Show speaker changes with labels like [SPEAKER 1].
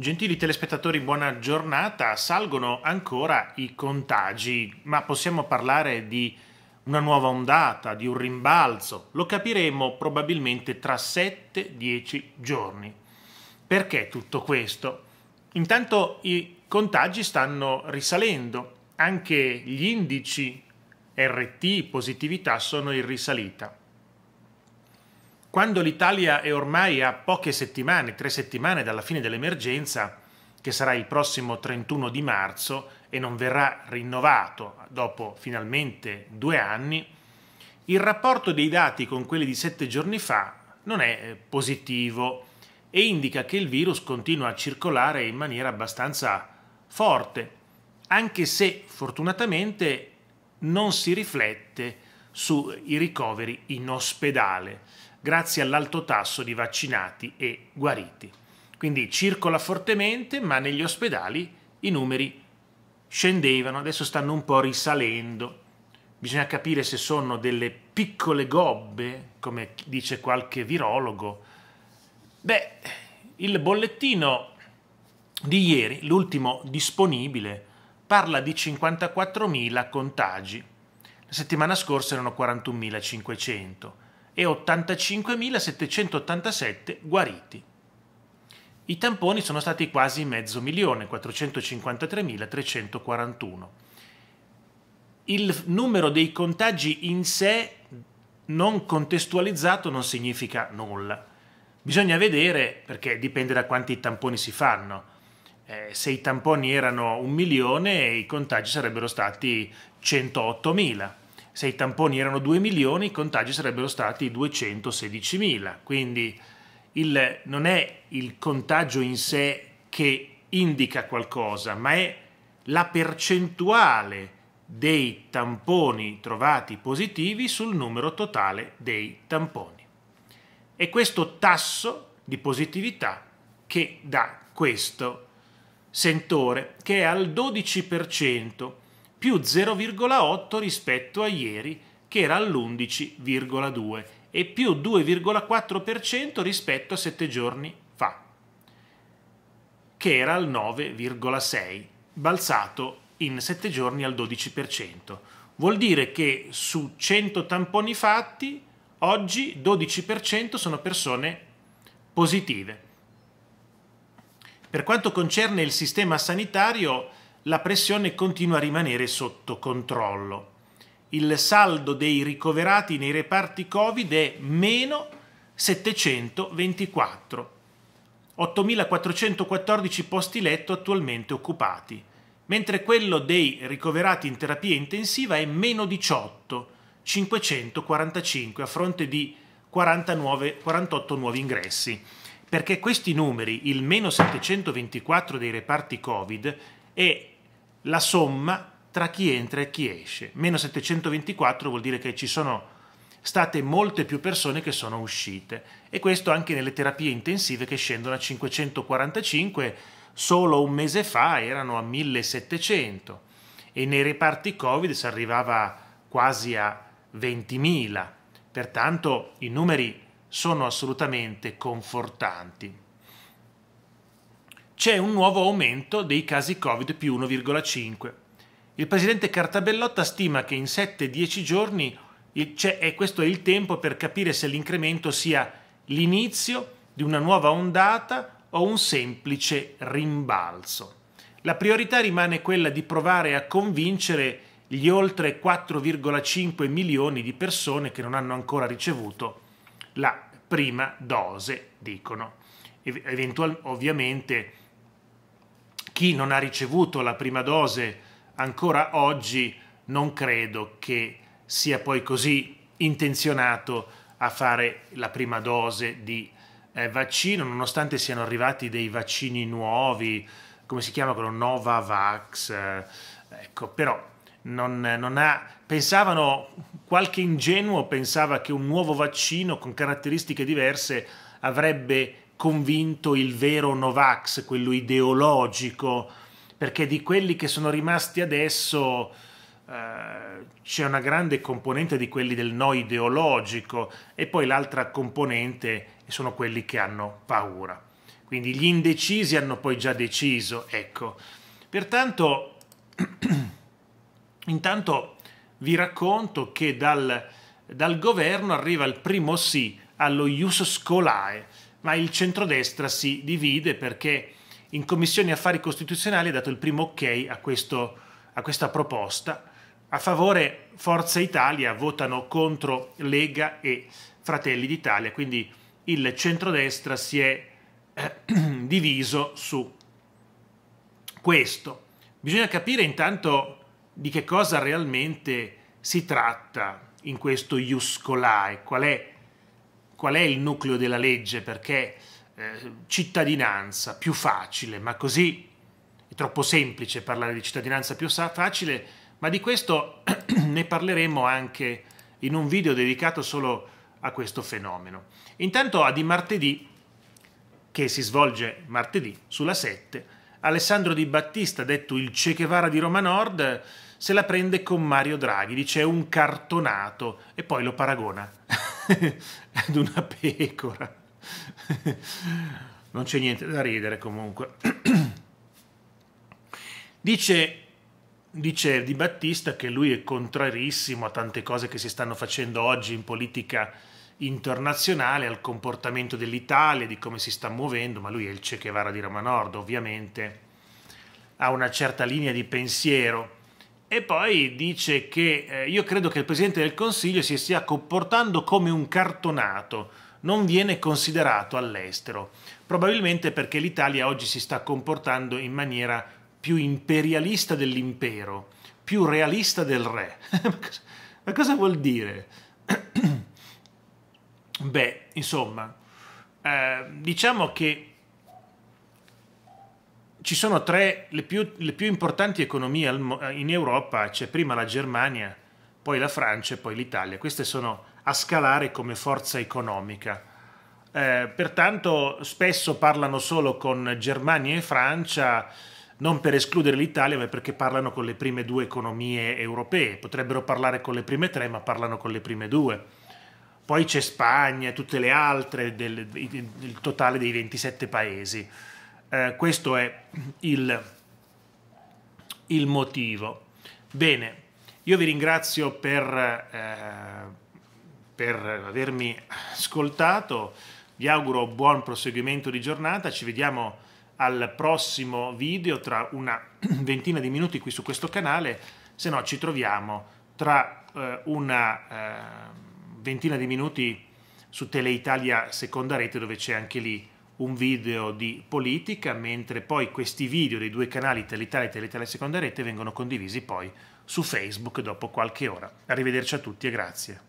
[SPEAKER 1] Gentili telespettatori, buona giornata. Salgono ancora i contagi, ma possiamo parlare di una nuova ondata, di un rimbalzo. Lo capiremo probabilmente tra 7-10 giorni. Perché tutto questo? Intanto i contagi stanno risalendo, anche gli indici RT positività sono in risalita. Quando l'Italia è ormai a poche settimane, tre settimane dalla fine dell'emergenza, che sarà il prossimo 31 di marzo e non verrà rinnovato dopo finalmente due anni, il rapporto dei dati con quelli di sette giorni fa non è positivo e indica che il virus continua a circolare in maniera abbastanza forte, anche se fortunatamente non si riflette sui ricoveri in ospedale grazie all'alto tasso di vaccinati e guariti. Quindi circola fortemente, ma negli ospedali i numeri scendevano, adesso stanno un po' risalendo. Bisogna capire se sono delle piccole gobbe, come dice qualche virologo. Beh, il bollettino di ieri, l'ultimo disponibile, parla di 54.000 contagi. La settimana scorsa erano 41.500 e 85.787 guariti. I tamponi sono stati quasi mezzo milione, 453.341. Il numero dei contagi in sé non contestualizzato non significa nulla. Bisogna vedere, perché dipende da quanti tamponi si fanno. Eh, se i tamponi erano un milione, i contagi sarebbero stati 108.000 se i tamponi erano 2 milioni, i contagi sarebbero stati 216 mila. Quindi il, non è il contagio in sé che indica qualcosa, ma è la percentuale dei tamponi trovati positivi sul numero totale dei tamponi. È questo tasso di positività che dà questo sentore, che è al 12%, più 0,8 rispetto a ieri che era all'11,2 e più 2,4% rispetto a 7 giorni fa, che era al 9,6, balzato in 7 giorni al 12%. Vuol dire che su 100 tamponi fatti, oggi 12% sono persone positive. Per quanto concerne il sistema sanitario, la pressione continua a rimanere sotto controllo. Il saldo dei ricoverati nei reparti Covid è meno 724, 8.414 posti letto attualmente occupati, mentre quello dei ricoverati in terapia intensiva è meno 18, 545 a fronte di 49, 48 nuovi ingressi. Perché questi numeri, il meno 724 dei reparti Covid, è la somma tra chi entra e chi esce. Meno 724 vuol dire che ci sono state molte più persone che sono uscite. E questo anche nelle terapie intensive che scendono a 545, solo un mese fa erano a 1700 e nei reparti Covid si arrivava quasi a 20.000, pertanto i numeri sono assolutamente confortanti c'è un nuovo aumento dei casi Covid più 1,5. Il presidente Cartabellotta stima che in 7-10 giorni e questo è il tempo per capire se l'incremento sia l'inizio di una nuova ondata o un semplice rimbalzo. La priorità rimane quella di provare a convincere gli oltre 4,5 milioni di persone che non hanno ancora ricevuto la prima dose, dicono. Eventual, ovviamente chi non ha ricevuto la prima dose ancora oggi non credo che sia poi così intenzionato a fare la prima dose di eh, vaccino, nonostante siano arrivati dei vaccini nuovi, come si chiama quello? Novavax, eh, ecco, però non, non ha, pensavano, qualche ingenuo pensava che un nuovo vaccino con caratteristiche diverse avrebbe convinto il vero Novax, quello ideologico, perché di quelli che sono rimasti adesso eh, c'è una grande componente di quelli del no ideologico e poi l'altra componente sono quelli che hanno paura. quindi gli indecisi hanno poi già deciso, ecco. Pertanto, intanto vi racconto che dal, dal governo arriva il primo sì allo Ius Scolae, ma il centrodestra si divide perché in Commissione Affari Costituzionali ha dato il primo ok a, questo, a questa proposta. A favore Forza Italia votano contro Lega e Fratelli d'Italia, quindi il centrodestra si è eh, diviso su questo. Bisogna capire intanto di che cosa realmente si tratta in questo ius scholae, qual è, qual è il nucleo della legge, perché eh, cittadinanza più facile, ma così è troppo semplice parlare di cittadinanza più facile, ma di questo ne parleremo anche in un video dedicato solo a questo fenomeno. Intanto a di martedì, che si svolge martedì sulla 7, Alessandro Di Battista, detto il Che Guevara di Roma Nord, se la prende con Mario Draghi, dice un cartonato e poi lo paragona ad una pecora. non c'è niente da ridere comunque. dice, dice Di Battista che lui è contrarissimo a tante cose che si stanno facendo oggi in politica internazionale, al comportamento dell'Italia, di come si sta muovendo, ma lui è il Che Guevara di Roma Nord, ovviamente, ha una certa linea di pensiero. E poi dice che eh, io credo che il Presidente del Consiglio si stia comportando come un cartonato, non viene considerato all'estero, probabilmente perché l'Italia oggi si sta comportando in maniera più imperialista dell'impero, più realista del re. Ma cosa vuol dire? Beh, insomma, eh, diciamo che ci sono tre, le più, le più importanti economie in Europa, c'è prima la Germania, poi la Francia e poi l'Italia. Queste sono a scalare come forza economica. Eh, pertanto spesso parlano solo con Germania e Francia, non per escludere l'Italia, ma perché parlano con le prime due economie europee. Potrebbero parlare con le prime tre, ma parlano con le prime due. Poi c'è Spagna e tutte le altre, del, il totale dei 27 paesi. Eh, questo è il, il, motivo. Bene, io vi ringrazio per... Eh, per avermi ascoltato, vi auguro buon proseguimento di giornata, ci vediamo al prossimo video tra una ventina di minuti qui su questo canale, se no ci troviamo tra eh, una eh, ventina di minuti su Teleitalia Seconda Rete dove c'è anche lì un video di politica, mentre poi questi video dei due canali Teleitalia e Teleitalia Seconda Rete vengono condivisi poi su Facebook dopo qualche ora. Arrivederci a tutti e grazie.